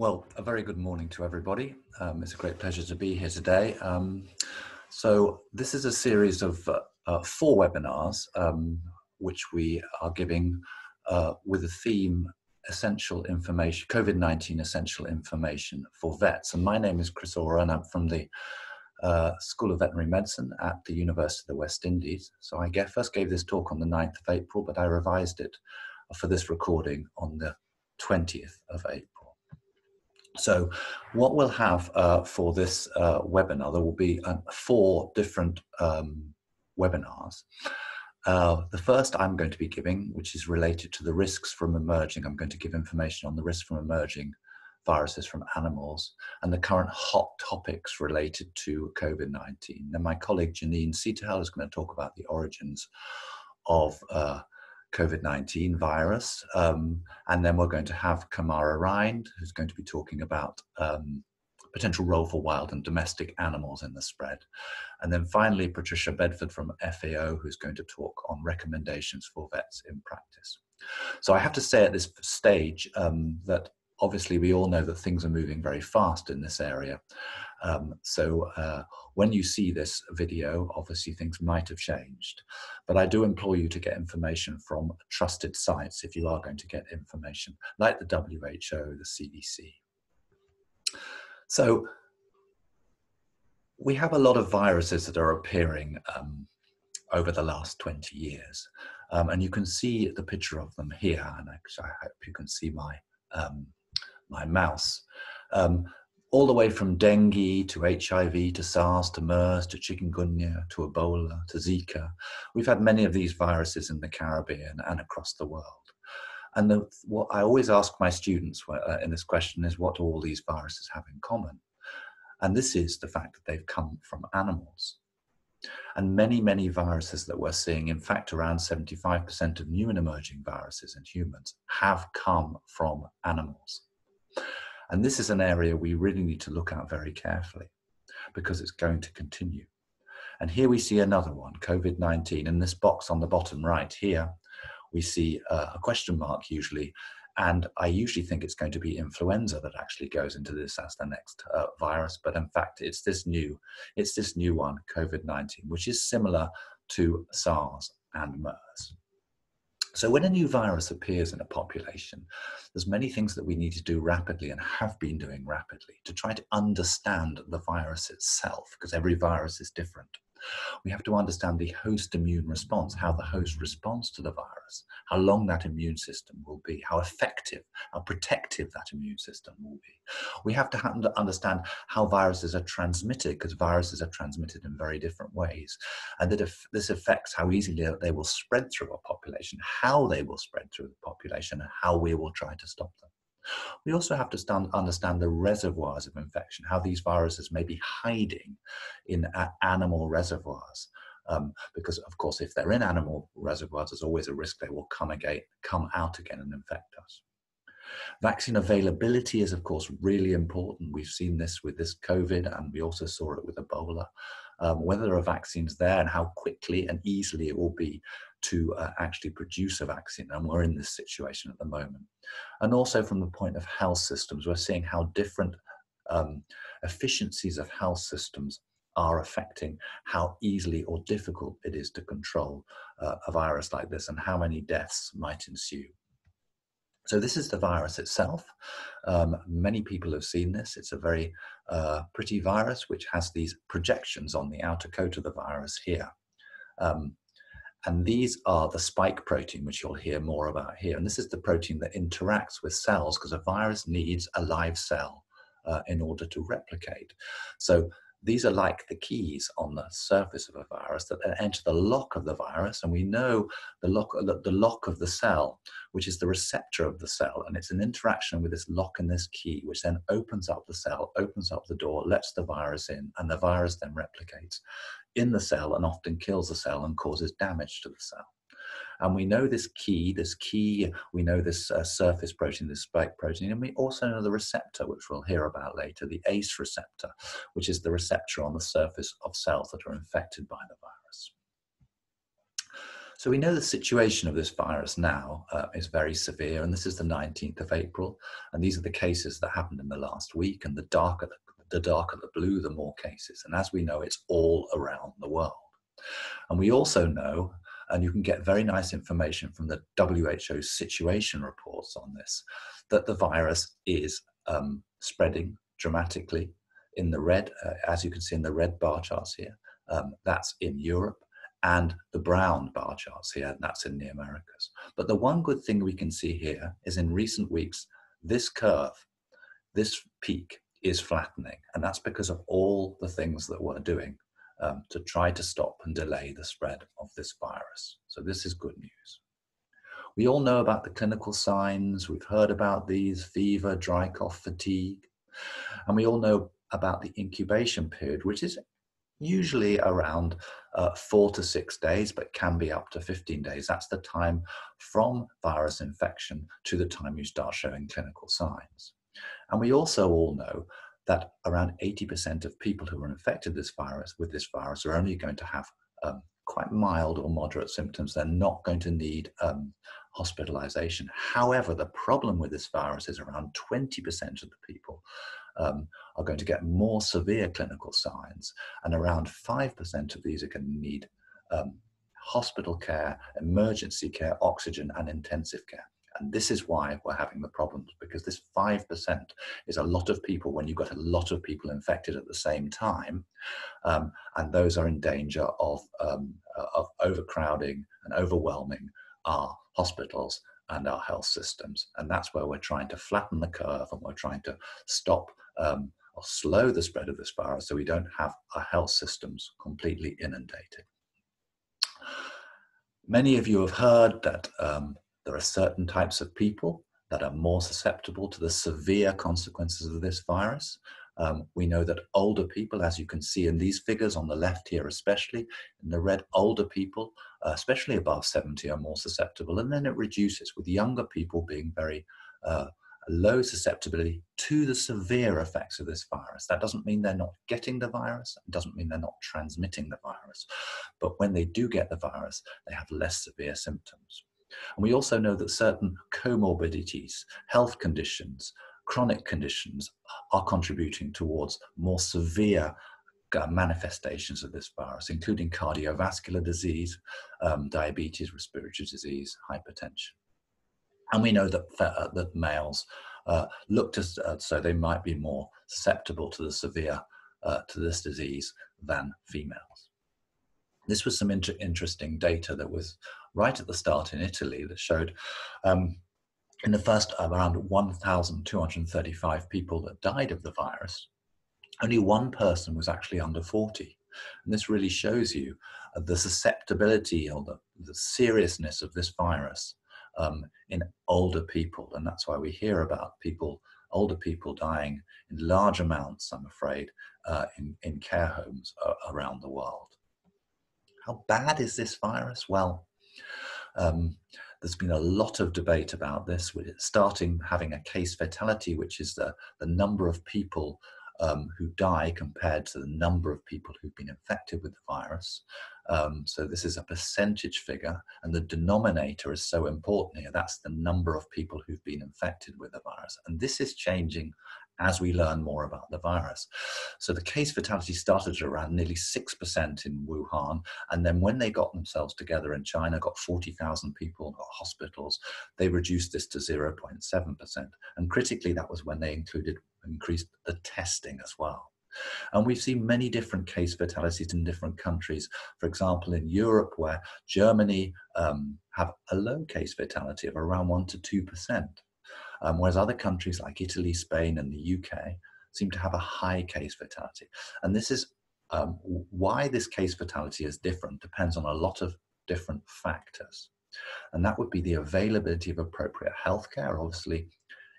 Well, a very good morning to everybody. Um, it's a great pleasure to be here today. Um, so, this is a series of uh, uh, four webinars um, which we are giving uh, with the theme Essential Information, COVID 19 Essential Information for Vets. And my name is Chris Oura, and I'm from the uh, School of Veterinary Medicine at the University of the West Indies. So, I first gave this talk on the 9th of April, but I revised it for this recording on the 20th of April. So, what we'll have uh, for this uh, webinar, there will be uh, four different um, webinars. Uh, the first I'm going to be giving, which is related to the risks from emerging, I'm going to give information on the risks from emerging viruses from animals and the current hot topics related to COVID 19. Then my colleague Janine Seetahal is going to talk about the origins of uh, COVID 19 virus. Um, and then we're going to have Kamara Rind, who's going to be talking about um, potential role for wild and domestic animals in the spread. And then finally, Patricia Bedford from FAO, who's going to talk on recommendations for vets in practice. So I have to say at this stage um, that obviously we all know that things are moving very fast in this area. Um, so uh, when you see this video, obviously things might have changed. But I do implore you to get information from trusted sites if you are going to get information, like the WHO, the CDC. So we have a lot of viruses that are appearing um, over the last 20 years. Um, and you can see the picture of them here, and actually I hope you can see my um, my mouse. Um, all the way from dengue to HIV to SARS to MERS to chikungunya to Ebola to Zika. We've had many of these viruses in the Caribbean and across the world. And the, what I always ask my students uh, in this question is what do all these viruses have in common? And this is the fact that they've come from animals. And many, many viruses that we're seeing, in fact, around 75% of new and emerging viruses in humans have come from animals. And this is an area we really need to look at very carefully because it's going to continue. And here we see another one, COVID 19. In this box on the bottom right here, we see a question mark usually. And I usually think it's going to be influenza that actually goes into this as the next uh, virus. But in fact, it's this new, it's this new one, COVID 19, which is similar to SARS and MERS. So when a new virus appears in a population, there's many things that we need to do rapidly and have been doing rapidly to try to understand the virus itself, because every virus is different. We have to understand the host immune response, how the host responds to the virus, how long that immune system will be, how effective, how protective that immune system will be. We have to understand how viruses are transmitted, because viruses are transmitted in very different ways, and that if this affects how easily they will spread through a population, how they will spread through the population, and how we will try to stop them. We also have to stand, understand the reservoirs of infection, how these viruses may be hiding in animal reservoirs. Um, because of course, if they're in animal reservoirs, there's always a risk they will come again, come out again and infect us. Vaccine availability is, of course, really important. We've seen this with this COVID, and we also saw it with Ebola. Um, whether there are vaccines there and how quickly and easily it will be to uh, actually produce a vaccine. And we're in this situation at the moment. And also from the point of health systems, we're seeing how different um, efficiencies of health systems are affecting how easily or difficult it is to control uh, a virus like this and how many deaths might ensue. So this is the virus itself. Um, many people have seen this. It's a very uh, pretty virus which has these projections on the outer coat of the virus here. Um, and these are the spike protein, which you'll hear more about here. And this is the protein that interacts with cells because a virus needs a live cell uh, in order to replicate. So these are like the keys on the surface of a virus that enter the lock of the virus. And we know the lock, the lock of the cell, which is the receptor of the cell. And it's an interaction with this lock and this key, which then opens up the cell, opens up the door, lets the virus in, and the virus then replicates in the cell and often kills the cell and causes damage to the cell. And we know this key, this key, we know this uh, surface protein, this spike protein, and we also know the receptor, which we'll hear about later, the ACE receptor, which is the receptor on the surface of cells that are infected by the virus. So we know the situation of this virus now uh, is very severe, and this is the 19th of April, and these are the cases that happened in the last week, and the darker the, the darker the blue, the more cases. And as we know, it's all around the world. And we also know, and you can get very nice information from the WHO situation reports on this, that the virus is um, spreading dramatically in the red, uh, as you can see in the red bar charts here. Um, that's in Europe and the brown bar charts here, and that's in the Americas. But the one good thing we can see here is in recent weeks, this curve, this peak is flattening, and that's because of all the things that we're doing um, to try to stop and delay the spread of this virus. So this is good news. We all know about the clinical signs. We've heard about these, fever, dry cough, fatigue. And we all know about the incubation period, which is usually around uh, four to six days, but can be up to 15 days. That's the time from virus infection to the time you start showing clinical signs. And we also all know that around 80% of people who are infected this virus with this virus are only going to have um, quite mild or moderate symptoms. They're not going to need um, hospitalization. However, the problem with this virus is around 20% of the people um, are going to get more severe clinical signs, and around 5% of these are going to need um, hospital care, emergency care, oxygen, and intensive care. And this is why we're having the problems because this 5% is a lot of people when you've got a lot of people infected at the same time. Um, and those are in danger of, um, of overcrowding and overwhelming our hospitals and our health systems. And that's where we're trying to flatten the curve and we're trying to stop um, or slow the spread of this virus so we don't have our health systems completely inundated. Many of you have heard that um, there are certain types of people that are more susceptible to the severe consequences of this virus. Um, we know that older people, as you can see in these figures on the left here, especially in the red, older people, uh, especially above 70, are more susceptible. And then it reduces with younger people being very uh, low susceptibility to the severe effects of this virus. That doesn't mean they're not getting the virus, it doesn't mean they're not transmitting the virus. But when they do get the virus, they have less severe symptoms. And we also know that certain comorbidities, health conditions, chronic conditions are contributing towards more severe uh, manifestations of this virus, including cardiovascular disease, um, diabetes, respiratory disease, hypertension. And we know that, uh, that males uh, looked as uh, so they might be more susceptible to the severe uh, to this disease than females. This was some inter interesting data that was right at the start in Italy that showed um, in the first around 1,235 people that died of the virus, only one person was actually under 40. And this really shows you uh, the susceptibility or the, the seriousness of this virus um, in older people. And that's why we hear about people, older people dying in large amounts, I'm afraid, uh, in, in care homes uh, around the world. How bad is this virus? Well, um, there's been a lot of debate about this, starting having a case fatality, which is the, the number of people um, who die compared to the number of people who've been infected with the virus. Um, so this is a percentage figure, and the denominator is so important here. That's the number of people who've been infected with the virus. And this is changing as we learn more about the virus. So the case fatality started at around nearly 6% in Wuhan. And then when they got themselves together in China, got 40,000 people, got hospitals, they reduced this to 0.7%. And critically, that was when they included increased the testing as well. And we've seen many different case fatalities in different countries. For example, in Europe, where Germany um, have a low case fatality of around 1% to 2% um, whereas other countries like Italy, Spain, and the UK seem to have a high case fatality. And this is um, why this case fatality is different depends on a lot of different factors. And that would be the availability of appropriate healthcare. Obviously,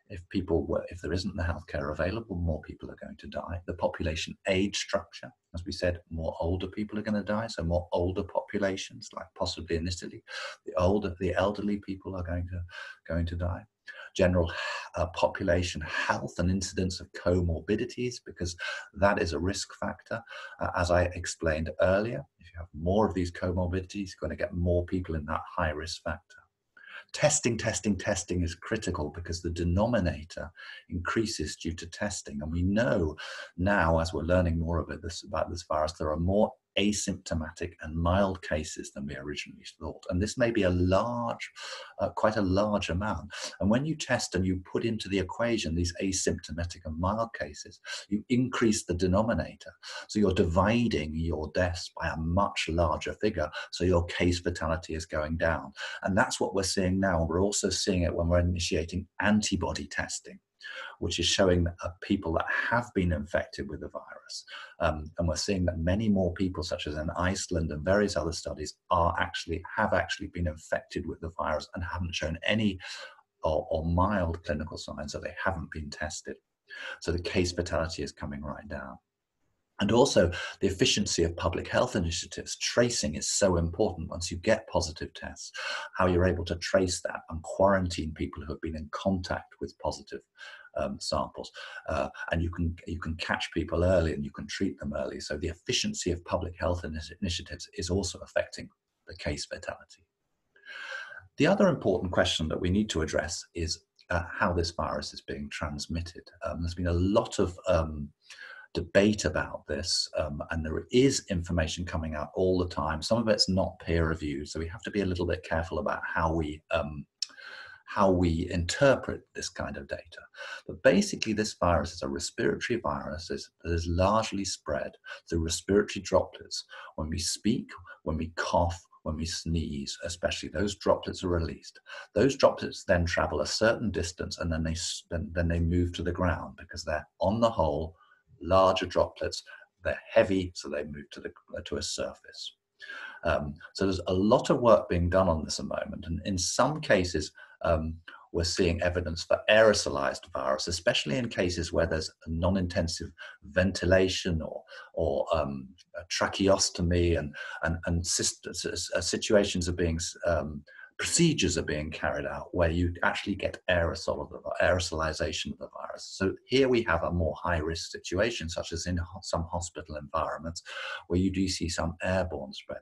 if people were, if there isn't the healthcare available, more people are going to die. The population age structure, as we said, more older people are going to die. So more older populations, like possibly in Italy, the older, the elderly people are going to going to die general uh, population health and incidence of comorbidities, because that is a risk factor. Uh, as I explained earlier, if you have more of these comorbidities, you're going to get more people in that high risk factor testing, testing, testing is critical because the denominator increases due to testing. And we know now, as we're learning more about this, about this virus, there are more asymptomatic and mild cases than we originally thought. And this may be a large, uh, quite a large amount. And when you test and you put into the equation these asymptomatic and mild cases, you increase the denominator. So you're dividing your deaths by a much larger figure. So your case fatality is going down. And that's what we're seeing now. We're also seeing it when we're initiating antibody testing which is showing uh, people that have been infected with the virus. Um, and we're seeing that many more people, such as in Iceland and various other studies, are actually have actually been infected with the virus and haven't shown any or, or mild clinical signs, so they haven't been tested. So the case fatality is coming right down. And also, the efficiency of public health initiatives. Tracing is so important once you get positive tests, how you're able to trace that and quarantine people who have been in contact with positive um, samples. Uh, and you can, you can catch people early and you can treat them early. So, the efficiency of public health initiatives is also affecting the case fatality. The other important question that we need to address is uh, how this virus is being transmitted. Um, there's been a lot of um, debate about this, um, and there is information coming out all the time. Some of it's not peer reviewed, so we have to be a little bit careful about how we um, how we interpret this kind of data. But basically, this virus is a respiratory virus that is largely spread through respiratory droplets. When we speak, when we cough, when we sneeze, especially those droplets are released. Those droplets then travel a certain distance and then they then, then they move to the ground because they're on the whole larger droplets. They're heavy, so they move to, the, to a surface. Um, so there's a lot of work being done on this at the moment. And in some cases, um, we're seeing evidence for aerosolized virus, especially in cases where there's non-intensive ventilation or, or um, tracheostomy and, and, and situations are being um, procedures are being carried out where you actually get aerosol of the, aerosolization of the virus. So here we have a more high risk situation, such as in some hospital environments where you do see some airborne spread.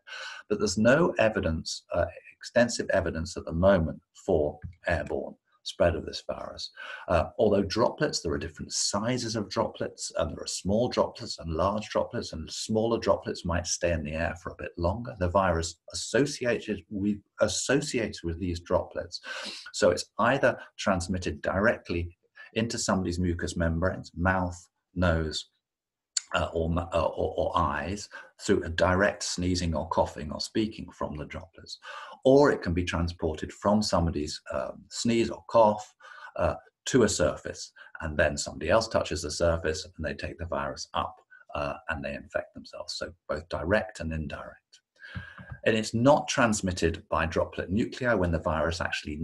But there's no evidence, uh, extensive evidence at the moment for airborne spread of this virus. Uh, although droplets, there are different sizes of droplets, and there are small droplets and large droplets, and smaller droplets might stay in the air for a bit longer. The virus associated with, associates with these droplets. So it's either transmitted directly into somebody's mucous membranes, mouth, nose, uh, or, uh, or, or, eyes through a direct sneezing or coughing or speaking from the droplets. Or it can be transported from somebody's um, sneeze or cough uh, to a surface, and then somebody else touches the surface and they take the virus up uh, and they infect themselves. So both direct and indirect. And it's not transmitted by droplet nuclei when the virus actually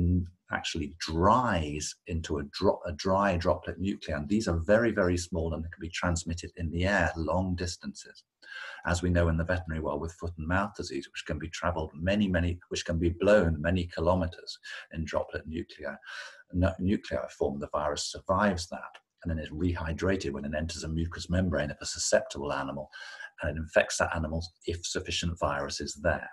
actually dries into a, dro- a dry droplet nuclei. And these are very, very small and they can be transmitted in the air long distances. As we know in the veterinary world with foot and mouth disease, which can be traveled many, many, which can be blown many kilometers in droplet nuclei, no, nuclei form, the virus survives that and then is rehydrated when it enters a mucous membrane of a susceptible animal and it infects that animal if sufficient virus is there.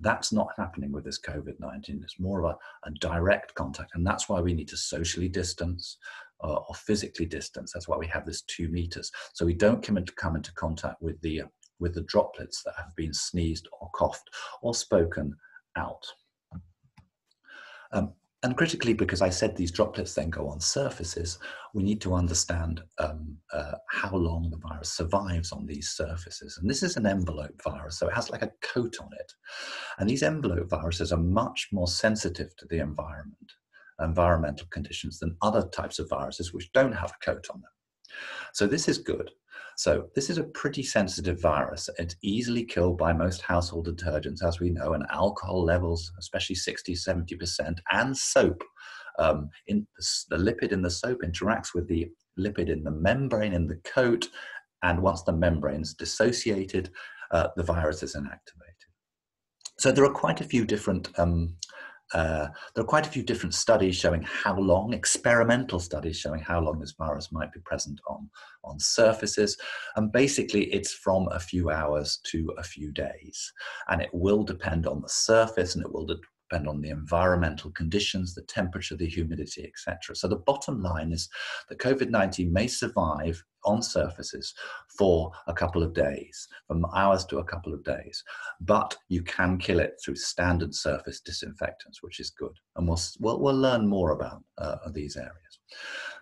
That's not happening with this COVID 19. It's more of a, a, direct contact. And that's why we need to socially distance uh, or physically distance. That's why we have this two meters. So we don't come into, come into contact with the, uh, with the droplets that have been sneezed or coughed or spoken out. Um, and critically, because I said these droplets then go on surfaces, we need to understand um, uh, how long the virus survives on these surfaces. And this is an envelope virus, so it has like a coat on it. And these envelope viruses are much more sensitive to the environment, environmental conditions than other types of viruses which don't have a coat on them. So this is good. So this is a pretty sensitive virus. It's easily killed by most household detergents, as we know, and alcohol levels, especially 60, 70%, and soap. Um, in the, lipid in the soap interacts with the lipid in the membrane in the coat, and once the membrane is dissociated, uh, the virus is inactivated. So there are quite a few different um, uh, there are quite a few different studies showing how long, experimental studies showing how long this virus might be present on, on surfaces. And basically, it's from a few hours to a few days. And it will depend on the surface and it will depend on the environmental conditions, the temperature, the humidity, etc. So the bottom line is that COVID-19 may survive on surfaces for a couple of days, from hours to a couple of days, but you can kill it through standard surface disinfectants, which is good. And we'll, we'll, we'll learn more about uh, these areas.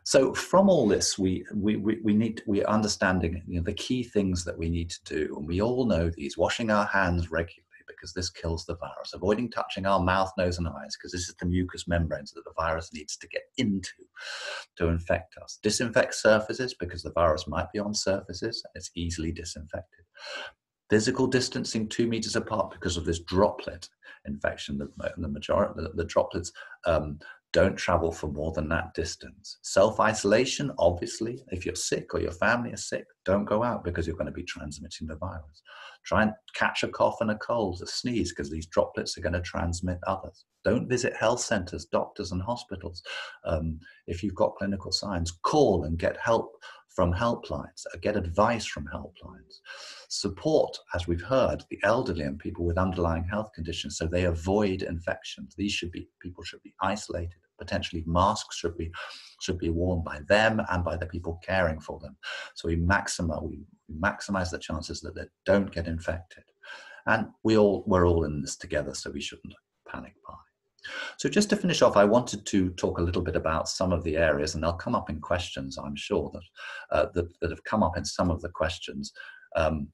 So from all this, we, we, we, we need, we are understanding you know, the key things that we need to do. And we all know these, washing our hands regularly, because this kills the virus. Avoiding touching our mouth, nose, and eyes because this is the mucous membranes that the virus needs to get into to infect us. Disinfect surfaces because the virus might be on surfaces and it's easily disinfected. Physical distancing two meters apart because of this droplet infection. The, the majority, the, the droplets um, don't travel for more than that distance. Self isolation, obviously, if you're sick or your family is sick, don't go out because you're going to be transmitting the virus. Try and catch a cough and a cold, a sneeze, because these droplets are going to transmit others. Don't visit health centers, doctors, and hospitals. Um, if you've got clinical signs, call and get help from helplines, uh, get advice from helplines. Support, as we've heard, the elderly and people with underlying health conditions so they avoid infections. These should be, people should be isolated. Potentially masks should be, should be worn by them and by the people caring for them. So we maximize, we maximize the chances that they don't get infected. And we all, we're all in this together, so we shouldn't panic buy. So just to finish off, I wanted to talk a little bit about some of the areas, and they'll come up in questions, I'm sure, that, uh, that, that, have come up in some of the questions um,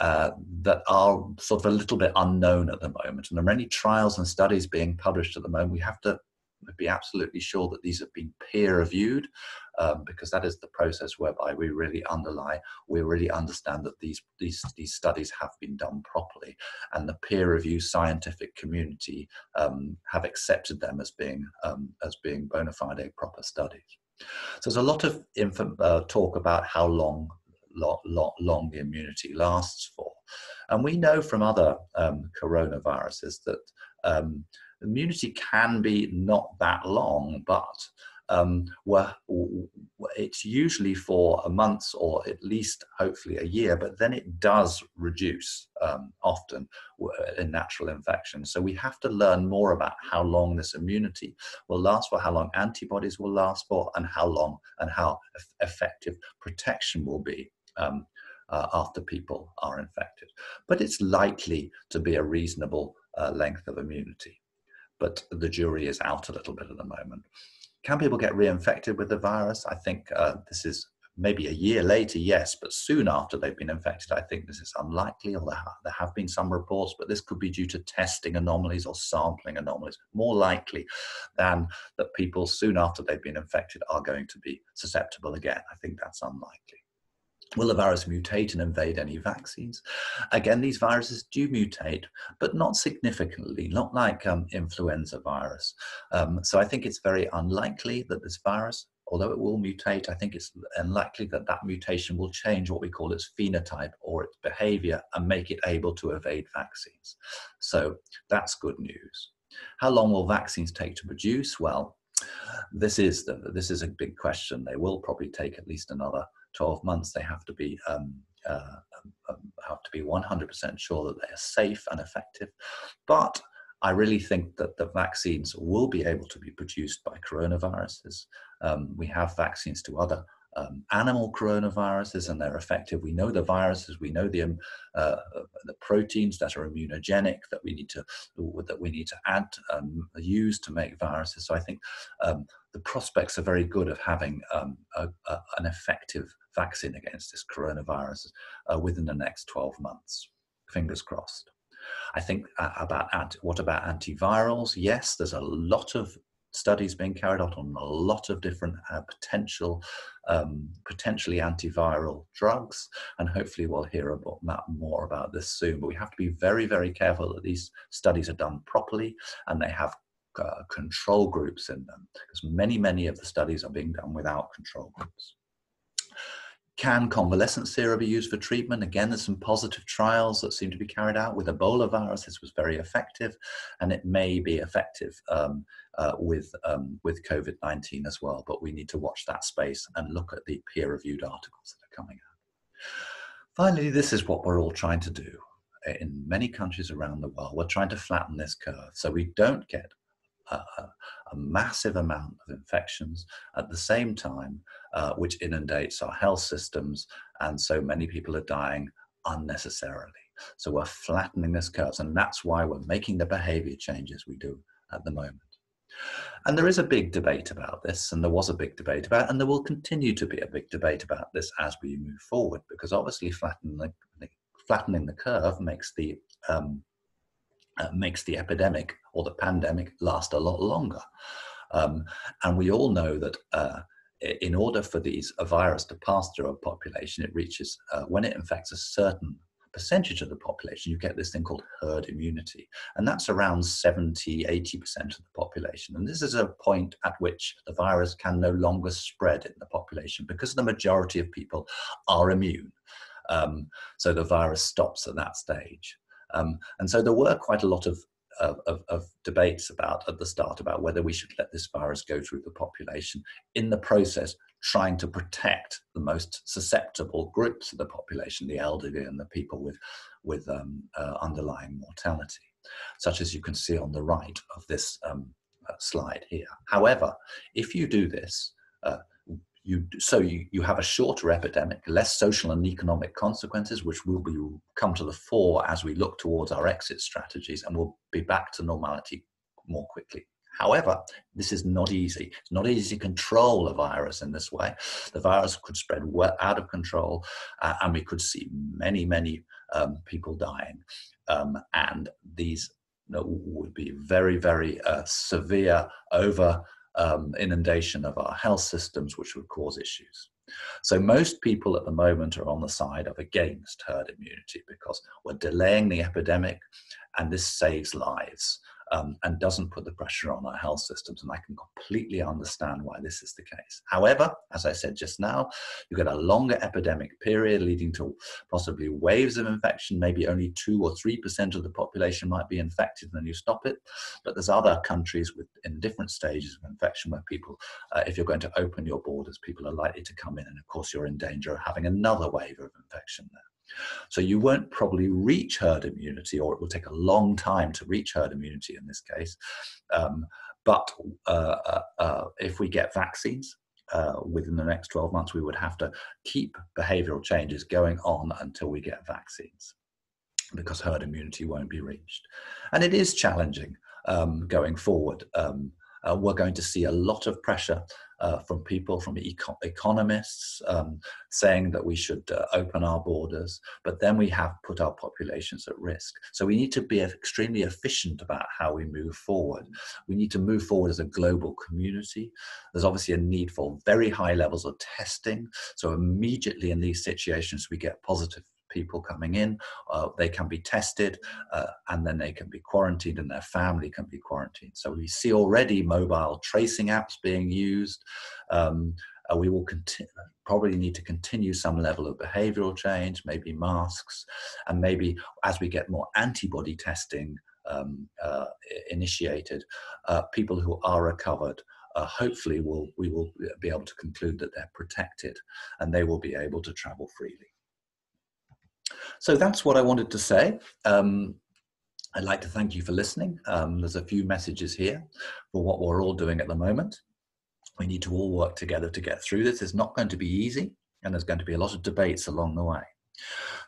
uh, that are sort of a little bit unknown at the moment. And there are many trials and studies being published at the moment. We have to be absolutely sure that these have been peer reviewed um, because that is the process whereby we really underlie, we really understand that these, these, these studies have been done properly and the peer review scientific community um, have accepted them as being, um, as being bona fide proper studies. So there's a lot of uh, talk about how long, long, long the immunity lasts for. And we know from other um, coronaviruses that um, immunity can be not that long, but um, it's usually for a month or at least hopefully a year, but then it does reduce um, often in natural infection. So we have to learn more about how long this immunity will last for, how long antibodies will last for, and how long and how effective protection will be. Um, uh, after people are infected. But it's likely to be a reasonable uh, length of immunity. But the jury is out a little bit at the moment. Can people get reinfected with the virus? I think uh, this is maybe a year later, yes, but soon after they've been infected, I think this is unlikely, or there have been some reports, but this could be due to testing anomalies or sampling anomalies, more likely than that people soon after they've been infected are going to be susceptible again. I think that's unlikely. Will the virus mutate and invade any vaccines? Again, these viruses do mutate, but not significantly, not like um, influenza virus. Um, so I think it's very unlikely that this virus, although it will mutate, I think it's unlikely that that mutation will change what we call its phenotype or its behavior and make it able to evade vaccines. So that's good news. How long will vaccines take to produce? Well, this is, the, this is a big question. They will probably take at least another 12 months, they have to be um, uh, um, um have to be 100% sure that they are safe and effective. But I really think that the vaccines will be able to be produced by coronaviruses. Um, we have vaccines to other um, animal coronaviruses and they're effective. We know the viruses, we know the, um, uh, the proteins that are immunogenic that we need to, that we need to add, um, use to make viruses. So I think um, the prospects are very good of having um, a, a, an effective vaccine against this coronavirus uh, within the next 12 months. Fingers crossed. I think uh, about what about antivirals? Yes, there's a lot of studies being carried out on a lot of different uh, potential, um, potentially antiviral drugs, and hopefully we'll hear about more about this soon. But we have to be very, very careful that these studies are done properly and they have uh, control groups in them, because many, many of the studies are being done without control groups. Can convalescent sera be used for treatment? Again, there's some positive trials that seem to be carried out with Ebola virus. This was very effective, and it may be effective um, uh, with um, with COVID nineteen as well. But we need to watch that space and look at the peer-reviewed articles that are coming out. Finally, this is what we're all trying to do in many countries around the world. We're trying to flatten this curve so we don't get a, a massive amount of infections at the same time, uh, which inundates our health systems, and so many people are dying unnecessarily. So we're flattening this curve, and that's why we're making the behavior changes we do at the moment. And there is a big debate about this, and there was a big debate about, and there will continue to be a big debate about this as we move forward, because obviously flattening the, flattening the curve makes the um, uh, makes the epidemic or the pandemic last a lot longer. Um, and we all know that uh, in order for these a virus to pass through a population, it reaches uh, when it infects a certain percentage of the population, you get this thing called herd immunity. And that's around 70, 80% of the population. And this is a point at which the virus can no longer spread in the population because the majority of people are immune. Um, so the virus stops at that stage. Um, and so there were quite a lot of, of, of, debates about at the start about whether we should let this virus go through the population in the process trying to protect the most susceptible groups of the population, the elderly and the people with, with um, uh, underlying mortality, such as you can see on the right of this um, uh, slide here. However, if you do this, uh, you so you, you have a shorter epidemic, less social and economic consequences, which will be come to the fore as we look towards our exit strategies, and we'll be back to normality more quickly. However, this is not easy. It's not easy to control a virus in this way. The virus could spread well out of control, uh, and we could see many, many um, people dying. Um, and these you know, would be very, very uh, severe over um, inundation of our health systems, which would cause issues. So most people at the moment are on the side of against herd immunity because we're delaying the epidemic and this saves lives um, and doesn't put the pressure on our health systems. And I can completely understand why this is the case. However, as I said just now, you get a longer epidemic period leading to possibly waves of infection. Maybe only two or three percent of the population might be infected, and then you stop it. But there's other countries with in different stages of infection where people, uh, if you're going to open your borders, people are likely to come in, and of course you're in danger of having another wave of infection there. So you won't probably reach herd immunity, or it will take a long time to reach herd immunity in this case. Um, but uh, uh, uh, if we get vaccines, uh, within the next 12 months, we would have to keep behavioral changes going on until we get vaccines because herd immunity won't be reached. And it is challenging um, going forward. Um, uh, we're going to see a lot of pressure uh, from people, from eco- economists, um, saying that we should uh, open our borders, but then we have put our populations at risk. So we need to be extremely efficient about how we move forward. We need to move forward as a global community. There's obviously a need for very high levels of testing. So immediately in these situations, we get positive people coming in. Uh, they can be tested uh, and then they can be quarantined and their family can be quarantined. So we see already mobile tracing apps being used. Um, uh, we will continue, probably need to continue some level of behavioral change, maybe masks, and maybe as we get more antibody testing um, uh, initiated, uh, people who are recovered uh, hopefully will we will be able to conclude that they're protected and they will be able to travel freely. So that's what I wanted to say. Um, I'd like to thank you for listening. Um, there's a few messages here for what we're all doing at the moment. We need to all work together to get through this. It's not going to be easy, and there's going to be a lot of debates along the way.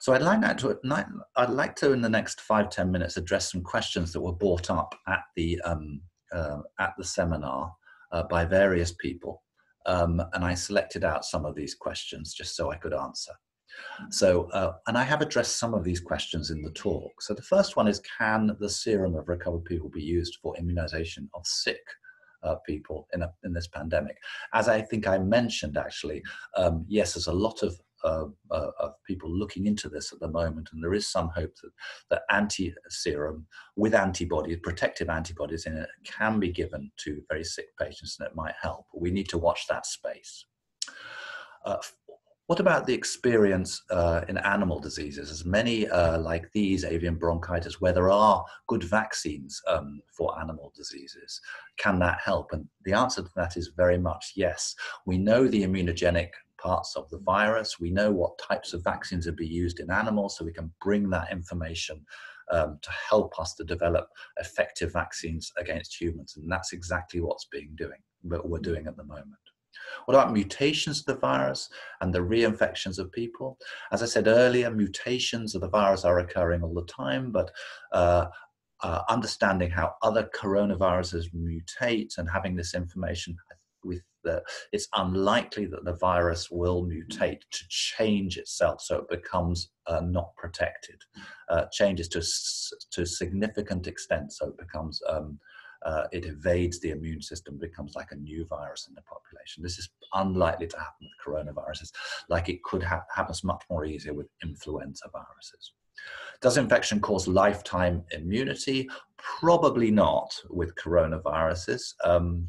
So I'd like to, I'd like to, in the next five ten minutes, address some questions that were brought up at the um, uh, at the seminar uh, by various people, um, and I selected out some of these questions just so I could answer. So, uh, and I have addressed some of these questions in the talk. So the first one is, can the serum of recovered people be used for immunization of sick uh, people in, a, in this pandemic? As I think I mentioned, actually, um, yes, there's a lot of uh, uh, of people looking into this at the moment, and there is some hope that that anti serum with antibodies, protective antibodies in it, can be given to very sick patients, and it might help. We need to watch that space. Uh, what about the experience uh, in animal diseases? As many uh, like these, avian bronchitis, where there are good vaccines um, for animal diseases, can that help? And the answer to that is very much yes. We know the immunogenic parts of the virus. We know what types of vaccines are be used in animals, so we can bring that information um, to help us to develop effective vaccines against humans. And that's exactly what's being doing, what we're doing at the moment. What about mutations of the virus and the reinfections of people? As I said earlier, mutations of the virus are occurring all the time, but uh, uh, understanding how other coronaviruses mutate and having this information with the, it's unlikely that the virus will mutate to change itself so it becomes uh, not protected, uh, changes to, to significant extent so it becomes um, uh, it evades the immune system, becomes like a new virus in the population. This is unlikely to happen with coronaviruses, like it could ha- happen much more easier with influenza viruses. Does infection cause lifetime immunity? Probably not with coronaviruses. Um,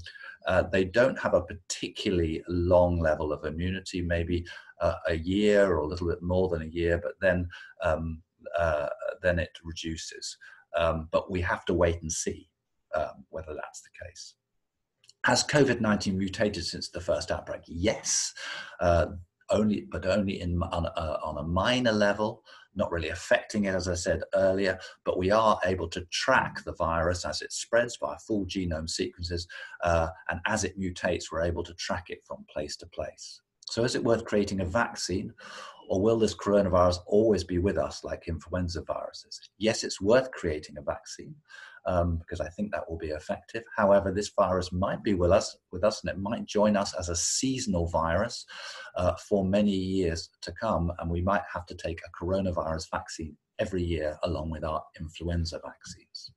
uh, they don't have a particularly long level of immunity, maybe uh, a year or a little bit more than a year, but then um, uh, then it reduces. Um, but we have to wait and see um, whether that's the case. Has COVID 19 mutated since the first outbreak? Yes, uh, only, but only in, on, uh, on a minor level, not really affecting it, as I said earlier, but we are able to track the virus as it spreads by full genome sequences, uh, and as it mutates, we're able to track it from place to place. So, is it worth creating a vaccine, or will this coronavirus always be with us like influenza viruses? Yes, it's worth creating a vaccine, um, because I think that will be effective. However, this virus might be with us, with us, and it might join us as a seasonal virus uh, for many years to come, and we might have to take a coronavirus vaccine every year along with our influenza vaccines.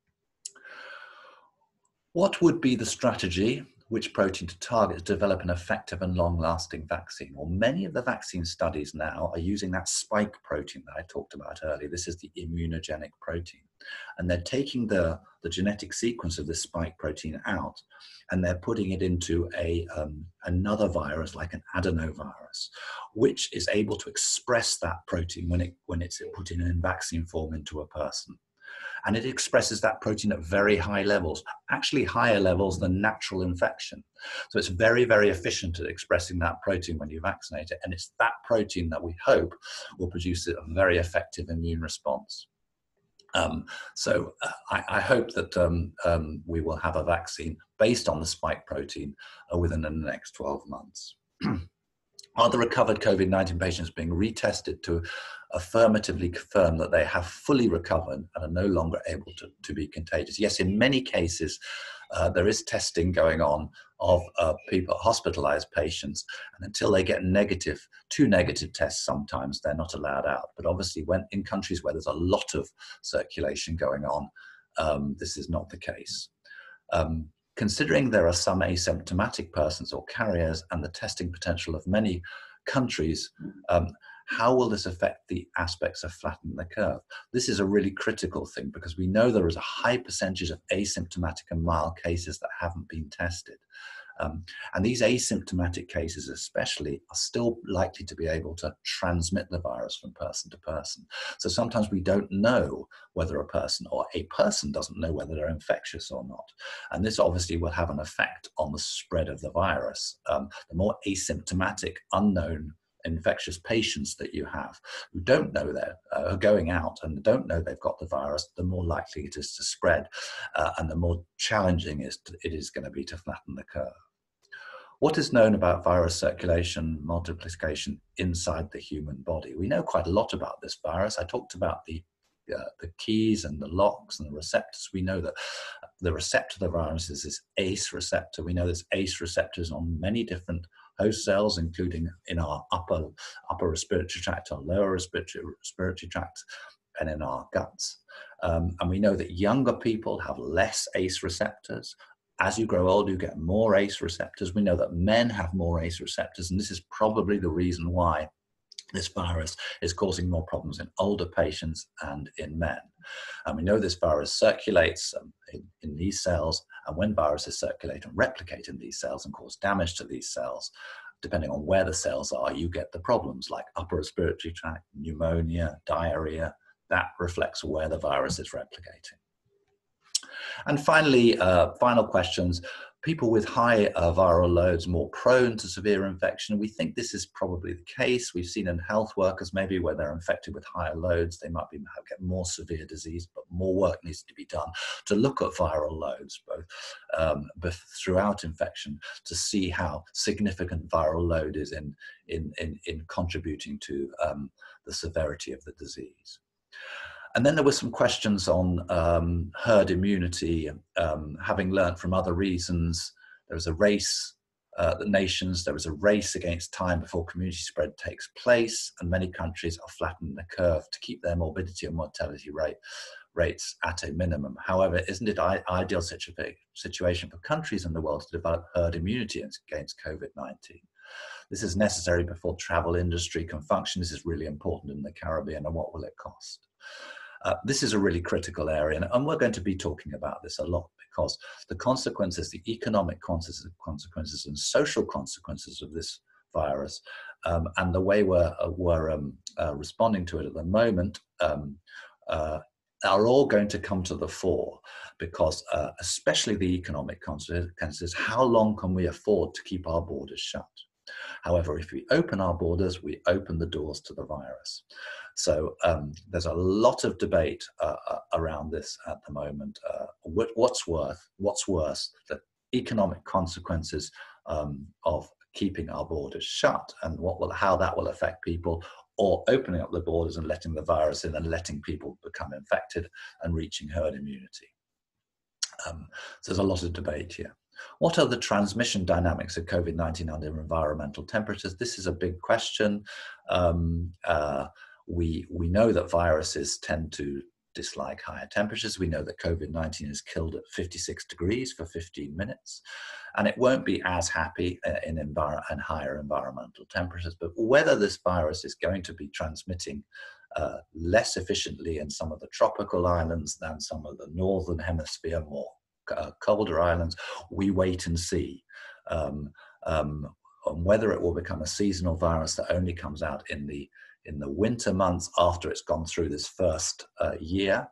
What would be the strategy which protein to target to develop an effective and long-lasting vaccine. Well, many of the vaccine studies now are using that spike protein that I talked about earlier. This is the immunogenic protein. And they're taking the, the genetic sequence of this spike protein out and they're putting it into a, um, another virus like an adenovirus, which is able to express that protein when, it, when it's put in in vaccine form into a person and it expresses that protein at very high levels, actually higher levels than natural infection. So it's very, very efficient at expressing that protein when you vaccinate it, and it's that protein that we hope will produce a very effective immune response. Um, so uh, I, I, hope that um, um, we will have a vaccine based on the spike protein uh, within the next 12 months. Are the recovered COVID 19 patients being retested to affirmatively confirm that they have fully recovered and are no longer able to, to be contagious? Yes, in many cases, uh, there is testing going on of uh, people, hospitalized patients, and until they get negative, two negative tests, sometimes they're not allowed out. But obviously, when in countries where there's a lot of circulation going on, um, this is not the case. Um, Considering there are some asymptomatic persons or carriers and the testing potential of many countries, um, how will this affect the aspects of flattening the curve? This is a really critical thing because we know there is a high percentage of asymptomatic and mild cases that haven't been tested. Um, and these asymptomatic cases, especially, are still likely to be able to transmit the virus from person to person. So sometimes we don't know whether a person or a person doesn't know whether they're infectious or not. And this obviously will have an effect on the spread of the virus. Um, the more asymptomatic, unknown infectious patients that you have who don't know they're uh, going out and don't know they've got the virus, the more likely it is to spread, uh, and the more challenging it is going to be to flatten the curve. What is known about virus circulation, multiplication inside the human body? We know quite a lot about this virus. I talked about the uh, the keys and the locks and the receptors. We know that the receptor of the virus is this ACE receptor. We know there's ACE receptors on many different host cells, including in our upper upper respiratory tract, our lower respiratory, respiratory tract, and in our guts. Um, and we know that younger people have less ACE receptors, as you grow older, you get more ACE receptors. We know that men have more ACE receptors, and this is probably the reason why this virus is causing more problems in older patients and in men. And we know this virus circulates um, in, in, these cells, and when viruses circulate and replicate in these cells and cause damage to these cells, depending on where the cells are, you get the problems like upper respiratory tract, pneumonia, diarrhea. That reflects where the virus is replicating. And finally, uh, final questions people with high uh, viral loads more prone to severe infection. We think this is probably the case. We've seen in health workers maybe where they're infected with higher loads, they might be get more severe disease, but more work needs to be done to look at viral loads both, um, throughout infection to see how significant viral load is in, in, in, in contributing to um, the severity of the disease. And then there were some questions on um, herd immunity, um, having learned from other reasons. There was a race, uh, the nations, there was a race against time before community spread takes place, and many countries are flattening the curve to keep their morbidity and mortality rate rates at a minimum. However, isn't it I- ideal situa- situation for countries in the world to develop herd immunity against COVID-19? This is necessary before travel industry can function. This is really important in the Caribbean, and what will it cost? Uh, this is a really critical area, and, and, we're going to be talking about this a lot because the consequences, the economic consequences and social consequences of this virus, um, and the way we're, uh, we're um, uh, responding to it at the moment um, uh, are all going to come to the fore because uh, especially the economic consequences, how long can we afford to keep our borders shut? However, if we open our borders, we open the doors to the virus. So um, there's a lot of debate uh, uh, around this at the moment. Uh, what, what's worth? What's worse? The economic consequences um, of keeping our borders shut, and what will, how that will affect people, or opening up the borders and letting the virus in and letting people become infected and reaching herd immunity. Um, so there's a lot of debate here. What are the transmission dynamics of COVID-19 under environmental temperatures? This is a big question. Um, uh, we, we know that viruses tend to dislike higher temperatures. We know that COVID-19 is killed at 56 degrees for 15 minutes, and it won't be as happy uh, in envir and higher environmental temperatures. But whether this virus is going to be transmitting uh, less efficiently in some of the tropical islands than some of the northern hemisphere more uh, colder islands, we wait and see. Um, um, on whether it will become a seasonal virus that only comes out in the in the winter months after it's gone through this first uh, year,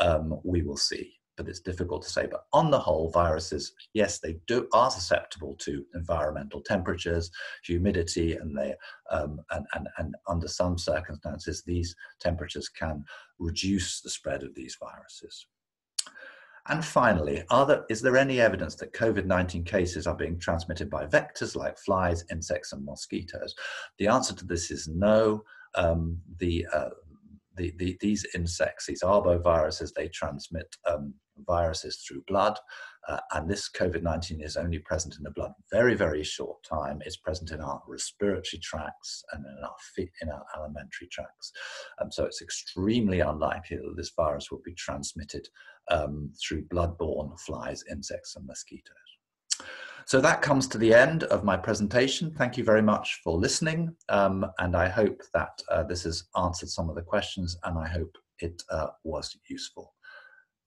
um, we will see. But it's difficult to say. But on the whole, viruses, yes, they do are susceptible to environmental temperatures, humidity, and they um, and, and and under some circumstances, these temperatures can reduce the spread of these viruses. And finally, there, is there any evidence that COVID-19 cases are being transmitted by vectors like flies, insects, and mosquitoes? The answer to this is no um, the, uh, the, the, these insects, these arboviruses, they transmit um, viruses through blood. Uh, and this COVID-19 is only present in the blood very, very short time. It's present in our respiratory tracts and in our feet, in our alimentary tracts. Um, so it's extremely unlikely that this virus will be transmitted um, through blood-borne flies, insects, and mosquitoes. So that comes to the end of my presentation. Thank you very much for listening. Um, and I hope that uh, this has answered some of the questions and I hope it uh, was useful.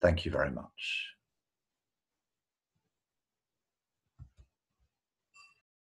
Thank you very much.